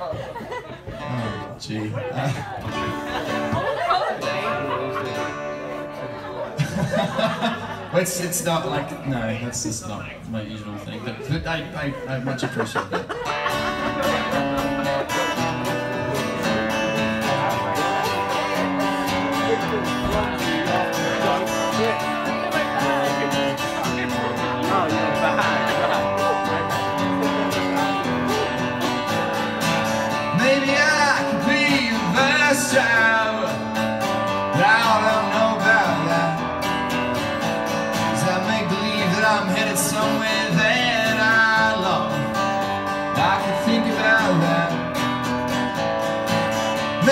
Oh, gee. It's, it's not like, no, that's just not my usual thing, but, but I, I, I much appreciate it. But I don't know about that. 'Cause I make believe that I'm headed somewhere that I love. I can think about that.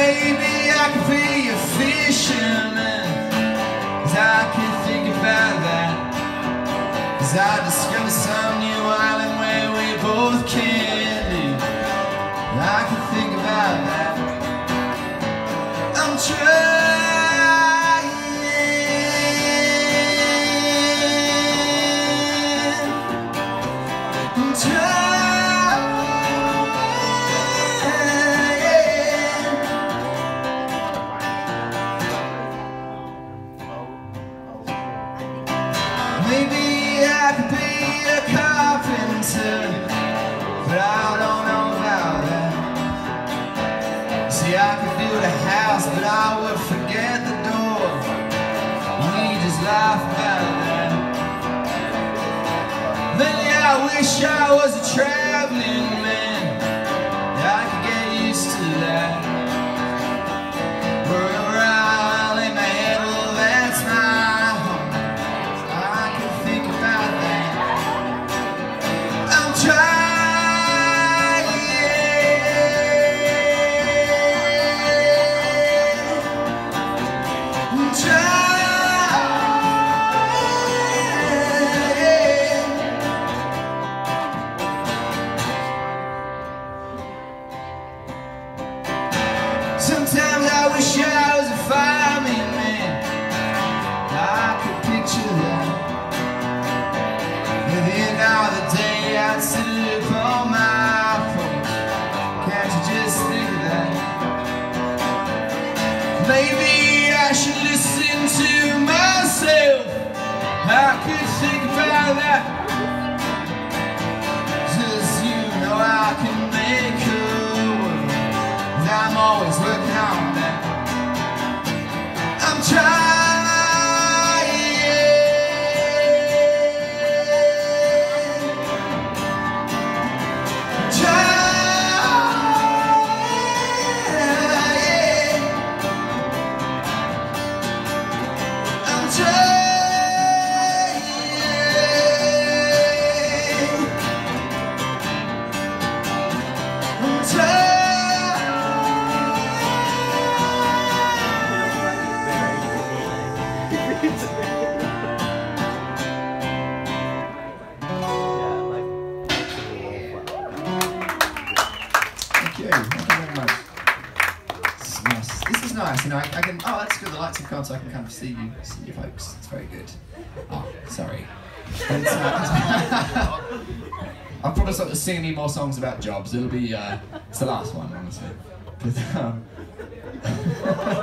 Maybe I could be a fisherman, 'cause I can think about that. Cause I discovered some new island where we both can live. I can think about that. I'm trying. But I would forget the door. We just laugh about that. I wish I was a traveling man. Sometimes I wish I was a fireman, man. I could picture that. At the end of the day, I'd sit upon my phone. Can't you just think of that? Maybe I should listen to myself. Thank you. Thank you. This is nice. This is nice. You know, I, I can. Oh, that's good. The lights have gone, so I can kind of see you, see you folks. It's very good. Oh, sorry. I'll promise not to sing any more songs about jobs. It'll be. Uh, it's the last one, honestly. But, um,